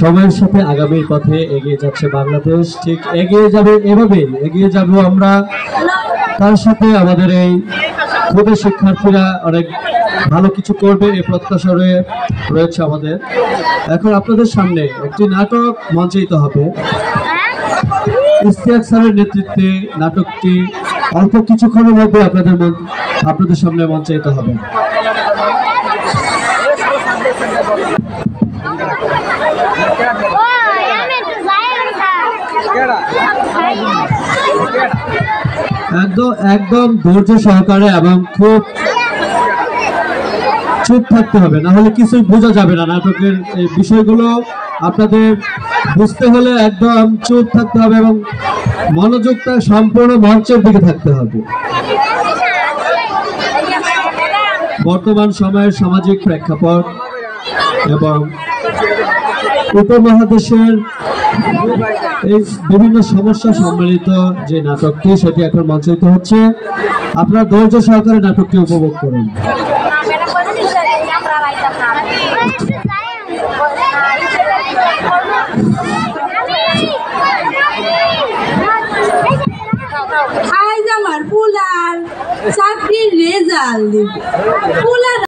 সময়ের সাথে আগামীর পথে এগিয়ে যাচ্ছে বাংলাদেশ। ঠিক এগিয়ে যাবে এভাবে এগিয়ে যাব আমরা। তার সাথে আমাদের এই ক্ষুদে শিক্ষার্থীরা অনেক ভালো কিছু করবে এই প্রত্যাশা রয়েছে আমাদের। এখন আপনাদের সামনে একটি নাটক মঞ্চায়িত হবে। ইস্তিয়াক স্যারের নেতৃত্বে নাটকটি অল্প কিছুক্ষণের মধ্যে আপনাদের আপনাদের সামনে মঞ্চায়িত হবে। একদম একদম ধৈর্য সহকারে এবং খুব চুপ থাকতে হবে। না হলে কিছুই বোঝা যাবে না। নাটকের বিষয়গুলো আপনাদের বুঝতে হলে একদম চুপ থাকতে হবে এবং মনোযোগটা সম্পূর্ণ মঞ্চের দিকে থাকতে হবে। বর্তমান সময়ের সামাজিক প্রেক্ষাপট এবং উপমহাদেশের এই বিভিন্ন সমস্যা সম্মিলিত যে নাটকটি, সেটি এখন মঞ্চায়িত হচ্ছে। আপনারা ধৈর্য সহকারে নাটকটি উপভোগ করুন। আজ আমার ফুলার চাকরির রেজাল্ট। ফুলার